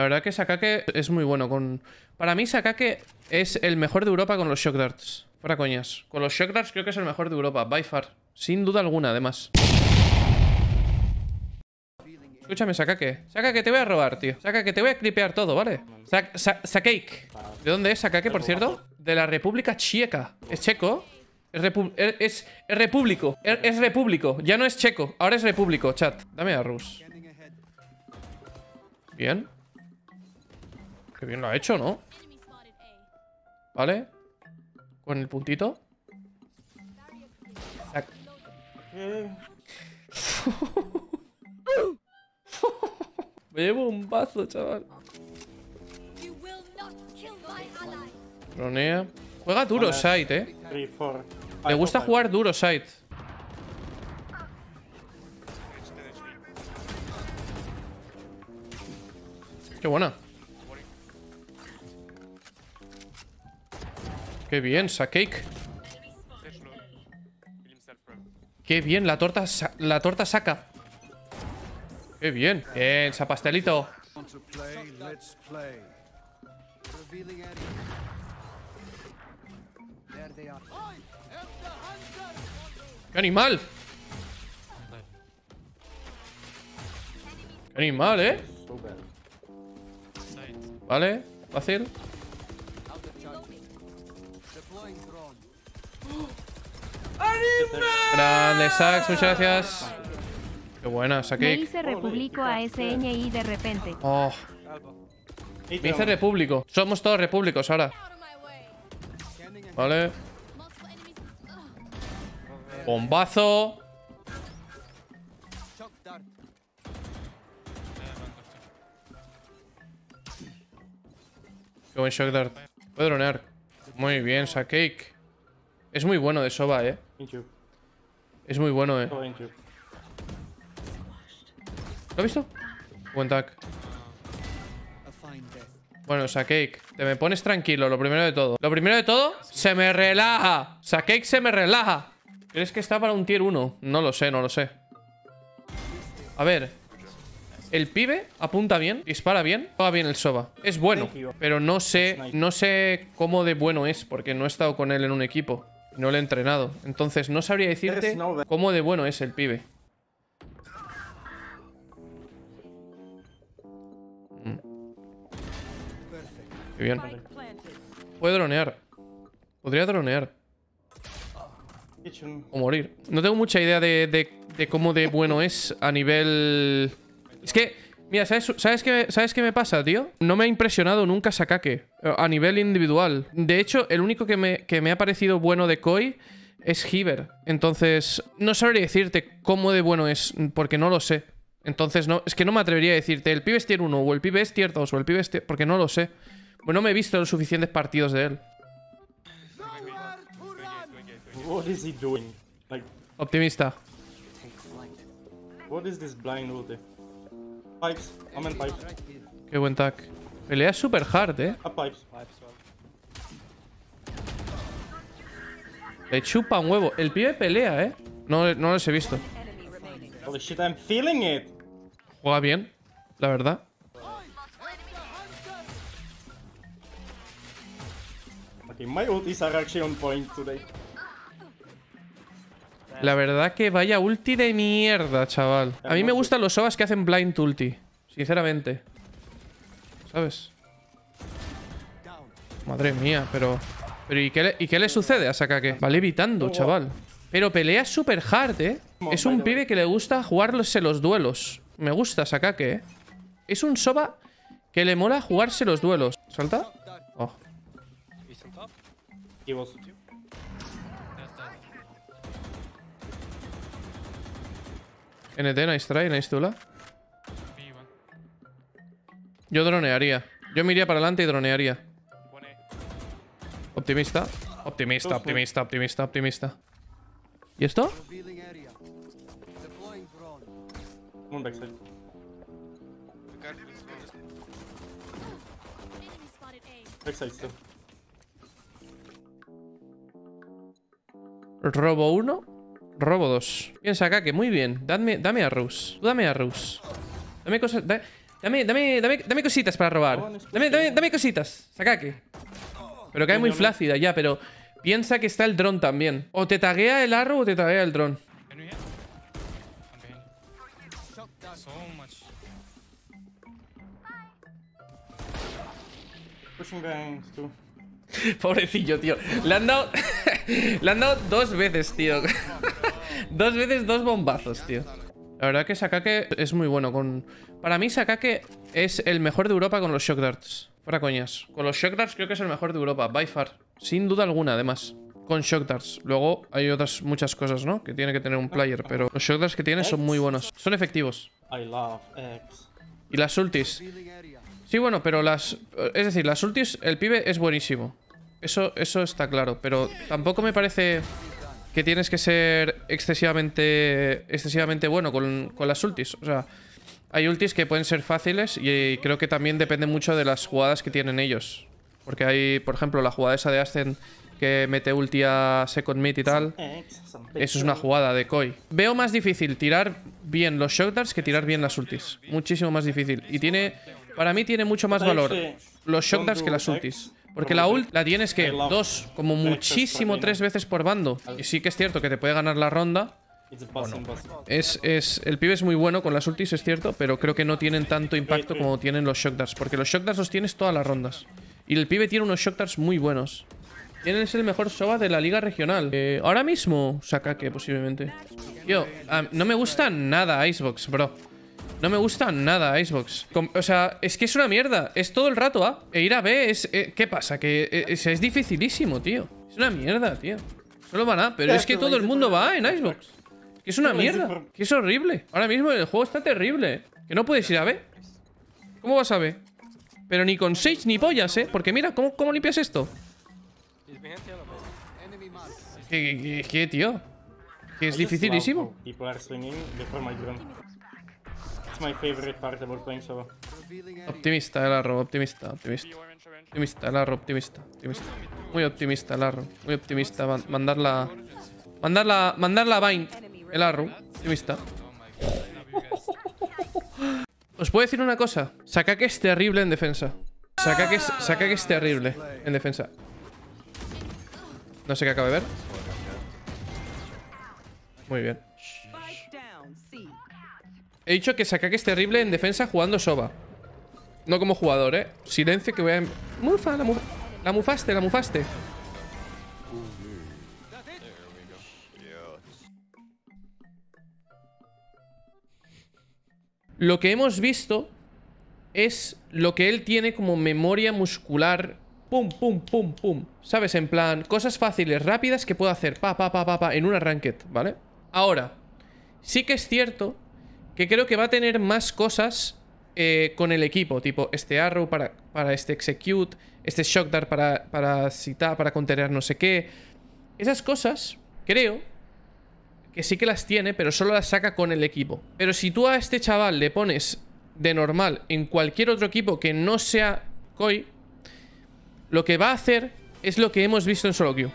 La verdad que Sakake es muy bueno. Con... Para mí Sakake es el mejor de Europa con los Shock Darts. Fuera coñas. Con los Shock Darts creo que es el mejor de Europa. By far. Sin duda alguna, además. Escúchame, Sakake. Sakake, te voy a robar, tío. Sakake, te voy a clipear todo, ¿vale? Sa Sa Sakake. ¿De dónde es Sakake, por cierto? De la República Checa. ¿Es checo? Es, repu es, es, es repúblico. Es, es repúblico. Ya no es checo. Ahora es repúblico, chat. Dame a Rus. Bien. Qué bien lo ha hecho, ¿no? Vale. Con el puntito. Me llevo un bazo, chaval. You will not kill my allies. Ronea. Juega duro side, eh. 3, 4. Le gusta jugar duro side. Qué buena. Qué bien, Sakake. Qué bien, la torta, la torta saca. Qué bien. Bien, pastelito. Want to play? Let's play. Revealing area. There they are. ¡Qué animal! ¡Qué animal, eh! Vale, fácil. Grande, Sax, muchas gracias. Qué buena, Me Sakake. hice Repúblico ASNI de repente. Oh, me hice repúblico. Somos todos repúblicos ahora. Vale. Bombazo. Qué buen shock dart. Puede dronear. Muy bien, Sakake. Es muy bueno de Soba, eh. Es muy bueno, eh. Tube. ¿Lo has visto? Buen tag. Bueno, Sakake, te me pones tranquilo, lo primero de todo. Lo primero de todo, se me relaja. Sakake se me relaja. ¿Crees que está para un tier 1? No lo sé, no lo sé. A ver. El pibe apunta bien, dispara bien, juega bien el Soba. Es bueno, pero no sé, no sé cómo de bueno es, porque no he estado con él en un equipo. No lo he entrenado. Entonces no sabría decirte cómo de bueno es el pibe. Qué bien. Puede dronear. Podría dronear. O morir. No tengo mucha idea de, de- de cómo de bueno es a nivel... Es que, mira, ¿sabes, ¿sabes, qué, ¿sabes qué me pasa, tío? No me ha impresionado nunca Sakake eh, a nivel individual. De hecho, el único que me, que me ha parecido bueno de Koi es Hiver. Entonces, no sabría decirte cómo de bueno es, porque no lo sé. Entonces, no, es que no me atrevería a decirte el pibe es tier 1 o el pibe es tier 2 o el pibe es tier... Porque no lo sé. Pues no me he visto los suficientes partidos de él. What is he doing? Like, Optimista. what is this blind ulti? Pipes. I'm in pipes. Qué buen tag. Pelea super hard, eh. Up pipes. Le chupa un huevo. El pibe pelea, ¿eh? No, no los he visto. Holy shit, I'm feeling it! Juega bien, la verdad. Okay, my ultis are actually on point today. La verdad que vaya ulti de mierda, chaval. A mí me gustan los sobas que hacen blind ulti. Sinceramente. ¿Sabes? Madre mía, pero... Pero ¿y qué le, y qué le sucede a Sakake? Va levitando, chaval. Pero pelea super hard, ¿eh? Es un pibe que le gusta jugarse los duelos. Me gusta Sakake, ¿eh? Es un soba que le mola jugarse los duelos. ¿Salta? Oh. NT, nice try, nice tula. Yo dronearía. Yo me iría para adelante y dronearía. Optimista. Optimista, optimista, optimista, optimista. ¿Y esto? Backside. Backside still. Robo 1. Robo 2. Bien, Sakake, muy bien. Dame, dame a Rus. Tú Dame a Rus. Dame cosas. da- Dame, dame, dame, dame cositas para robar. Dame, dame, dame cositas. Sakake. Pero cae muy flácida ya, pero piensa que está el dron también. O te taguea el arrow o te taguea el dron. Pobrecillo, tío. Le han dado. Le han dado dos veces, tío. dos veces dos bombazos, tío. La verdad que Sakake es muy bueno. Con... Para mí, Sakake es el mejor de Europa con los Shock Darts. Fuera coñas. Con los Shock Darts creo que es el mejor de Europa. By far. Sin duda alguna, además. Con Shock Darts. Luego hay otras muchas cosas, ¿no? Que tiene que tener un player. Pero los Shock Darts que tiene son muy buenos. Son efectivos. I love X. Y las ultis. Sí, bueno, pero las... Es decir, las ultis, el pibe es buenísimo. Eso, eso está claro, pero tampoco me parece que tienes que ser excesivamente, excesivamente bueno con, con las ultis. O sea, hay ultis que pueden ser fáciles y creo que también depende mucho de las jugadas que tienen ellos. Porque hay, por ejemplo, la jugada esa de Ascen que mete ulti a Second Mid y tal. Eso es una jugada de Koi. Veo más difícil tirar bien los shock darts que tirar bien las ultis. Muchísimo más difícil. Y tiene. Para mí tiene mucho más valor los shock darts que las ultis. Porque la ult la tienes que dos, como muchísimo tres veces por bando. Y sí que es cierto que te puede ganar la ronda. Es, es, el pibe es muy bueno con las ultis, es cierto, pero creo que no tienen tanto impacto como tienen los shock darts. Porque los shock darts los tienes todas las rondas. Y el pibe tiene unos shock darts muy buenos. Tienen es el mejor Soba de la liga regional. Eh, ahora mismo, Sakake, posiblemente. Tío, ah, no me gusta nada Icebox, bro. No me gusta nada Icebox. Com- o sea, es que es una mierda. Es todo el rato A. E ir a B es... eh, ¿Qué pasa? Que eh, es, es dificilísimo, tío. Es una mierda, tío. Solo van A. Pero es que todo el mundo va A en Icebox. Que es una mierda. Que es horrible. Ahora mismo el juego está terrible. Que no puedes ir a B. ¿Cómo vas a B? Pero ni con Sage ni pollas, ¿eh? Porque mira, ¿cómo, cómo limpias esto? ¿Qué, qué, qué- qué, tío? Que es dificilísimo. My favorite part about. Optimista el arro, optimista, optimista. Optimista el arro, optimista, optimista. Muy optimista el arro, muy optimista. Man- mandarla. Mandarla. Mandarla a Bind. El arro, optimista. Os puedo decir una cosa. Sakake es terrible en defensa. Sakake es, Sakake es terrible en defensa. No sé qué acabo de ver. Muy bien. He dicho que Sakake es terrible en defensa jugando Soba. No como jugador, ¿eh? Silencio que voy a... Mufa, la, muf- la mufaste, la mufaste. Lo que hemos visto es lo que él tiene como memoria muscular. Pum, pum, pum, pum. ¿Sabes? En plan, cosas fáciles, rápidas que puedo hacer. Pa, pa, pa, pa, pa, en una ranked, ¿vale? Ahora, sí que es cierto que creo que va a tener más cosas eh, con el equipo. Tipo, este arrow para, para este execute, este shock dart para, para citar, para contener no sé qué. Esas cosas, creo que sí que las tiene, pero solo las saca con el equipo. Pero si tú a este chaval le pones de normal en cualquier otro equipo que no sea Koi, lo que va a hacer es lo que hemos visto en solo.